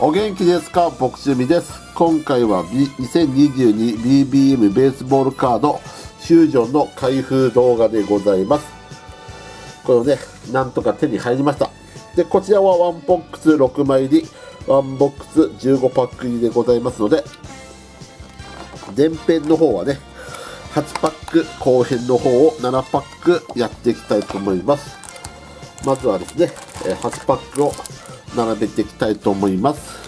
お元気ですか？僕趣味です。今回は、2022BBM ベースボールカードフュージョンの開封動画でございます。これをね、なんとか手に入りました。で、こちらはワンボックス6枚入り、ワンボックス15パック入りでございますので、前編の方はね、8パック、後編の方を7パックやっていきたいと思います。まずはですね、8パックを並べていきたいと思います。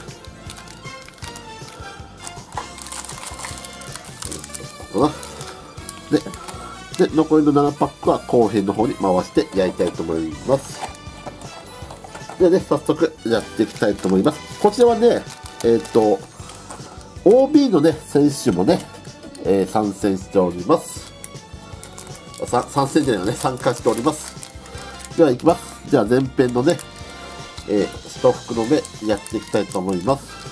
こうかなで、で、残りの7パックは後編の方に回して焼いたいと思います。ではね、早速やっていきたいと思います。こちらはね、えっ、と、OB のね、選手もね、えー参戦しております。参戦じゃないよね、参加しております。では行きます。じゃあ前編のね、えー、一袋目やっていきたいと思います。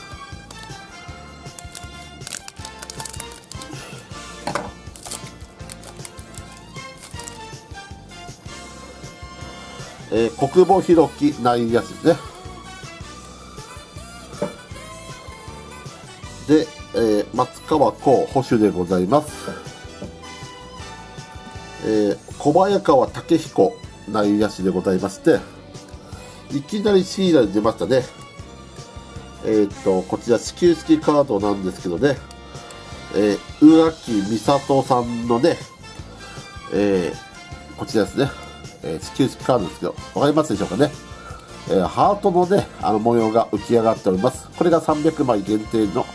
えー、国母弘樹内野手ですね。で、えー松川幸保守でございます。えー小早川武彦内野手でございまして、いきなりシーラに出ましたね。えっ、と、こちら始球式カードなんですけどね、えー、宇垣美里さんのね、えーこちらですね、えー始球式カードですけど、わかりますでしょうかね。えーハートのね、あの模様が浮き上がっております。これが300枚限定の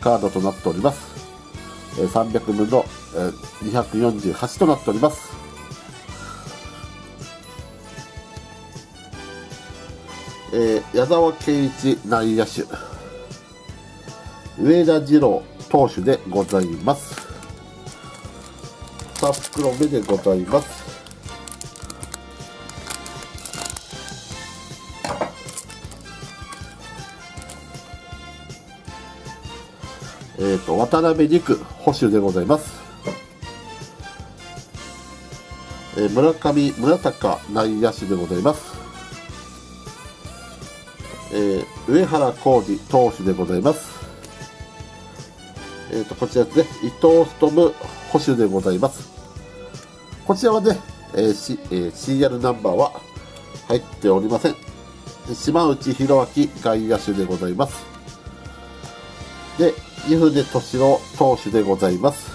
カードとなっております。えー300分の、えー248となっております。えー矢沢圭一内野手、上田二郎投手でございます。2袋目でございます。えっ、と、渡辺陸捕手でございます。えー村上村高内野手でございます。えー上原浩二投手でございます。えっ、と、こちらですね、伊藤勉捕手でございます。こちらはね、えー C えー CR ナンバーは入っておりません。島内宏明外野手でございます。で、湯船敏郎投手でございます。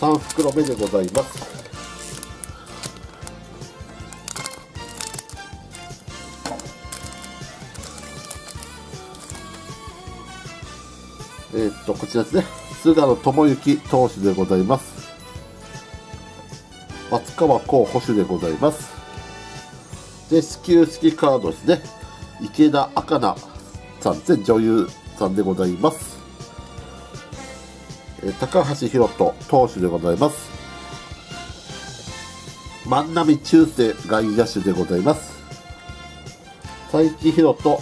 3袋目でございます。えーっと、こちらですね。菅野智之投手でございます。松川幸捕手でございます。で、始球式カードですね。池田赤菜さんで。女優さんでございます。えー高橋宏斗投手でございます。万波中世外野手でございます。佐伯宏斗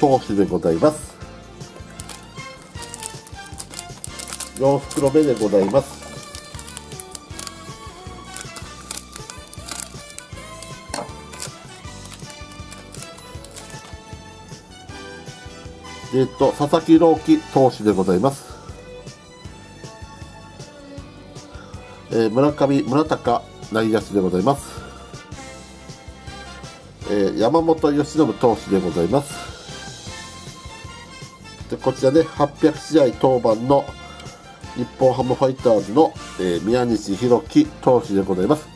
投手でございます。4袋目でございます。えっと、佐々木朗希投手でございます。えー村上村高内野手でございます。えー山本由伸投手でございます。でこちらね、800試合登板の日本ハムファイターズの、えー宮西弘樹投手でございます。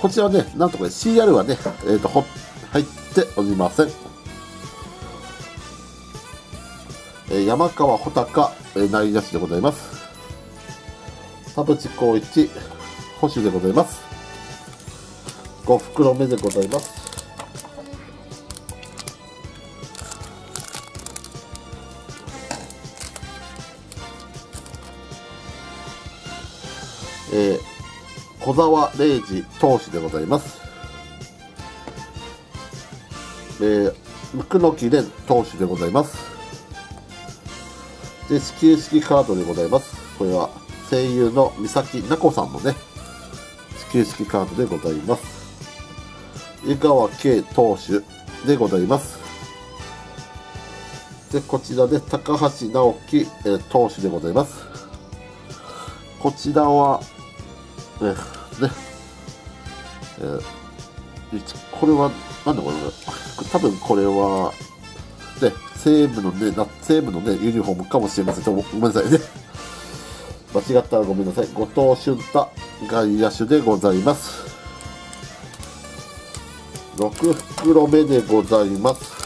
こちらね、なんとか CR はね、えー、とほ入っておりません。えー山川穂高、えー内野手でございます。田淵光一捕手でございます。5袋目でございます。えー小沢礼二投手でございます。えー、椋木蓮投手でございます。で、始球式カードでございます。これは声優の三崎奈子さんのね、始球式カードでございます。江川圭投手でございます。で、こちらで高橋直樹、えー、投手でございます。こちらは、ね、ね、えー、これは、なんだこれ、多分これは、ね、西武のね、西武のね、ユニフォームかもしれません。ごめんなさいね。間違ったらごめんなさい。後藤俊太、外野手でございます。6袋目でございます。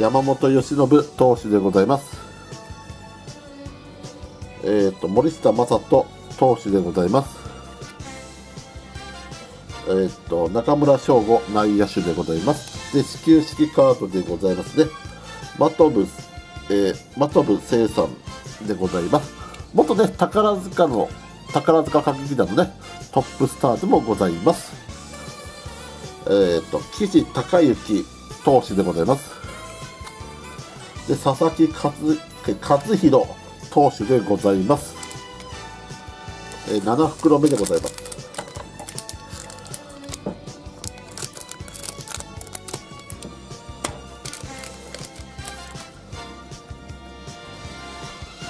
山本由伸投手でございます。えっ、ー、と、森下正人投手でございます。えっ、ー、と、中村翔吾内野手でございます。で、始球式カードでございますね。真飛、えー、真飛生産でございます。元ね、宝塚の、宝塚歌劇団のね、トップスターでもございます。えっ、ー、と、岸孝之投手でございます。で、佐々木勝勝弘投手でございます。えー、7袋目でございます。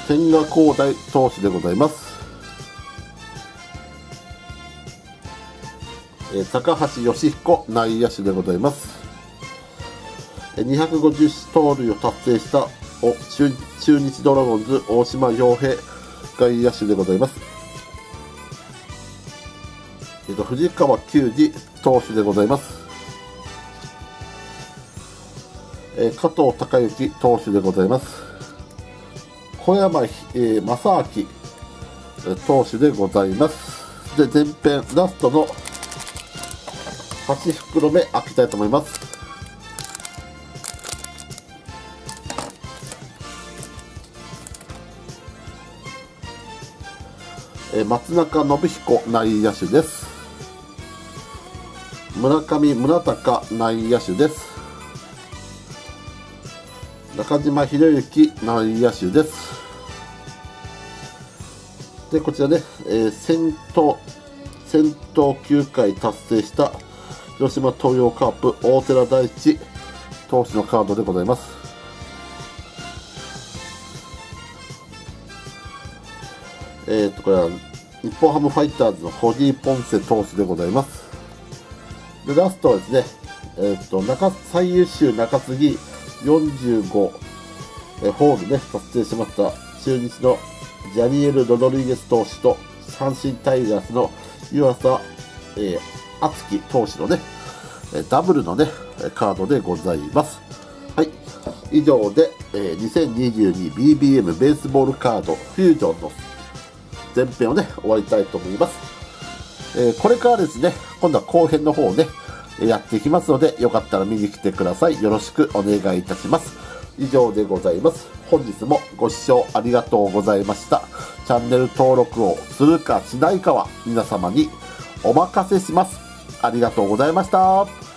千賀滉大投手でございます。えー、高橋義彦内野手でございます。250盗塁を達成した中中日ドラゴンズ大島洋平外野手でございます。えっと、藤川球児投手でございます。えー、加藤隆之投手でございます。小山、えー、正明投手でございます。で、前編ラストの8袋目開きたいと思います。え松中信彦内野手です。村上宗隆内野手です。中島博之内野手です。で、こちらね、えー、先頭、先頭9回達成した広島東洋カープ大寺大地投手のカードでございます。えっ、ー、と、これは日本ハムファイターズのホギー・ポンセ投手でございます。で、ラストはですね、えっ、ー、と、中、最優秀中継ぎ45、えホールね、達成しました中日のジャニエル・ロドリゲス投手と阪神タイガースの湯浅、えー、敦樹投手のね、ダブルのね、カードでございます。はい。以上で、えー、2022BBM ベースボールカードフュージョンの前編をね、終わりたいと思います。えー、これからですね、今度は後編の方をね、やっていきますので、よかったら見に来てください。よろしくお願いいたします。以上でございます。本日もご視聴ありがとうございました。チャンネル登録をするかしないかは皆様にお任せします。ありがとうございました。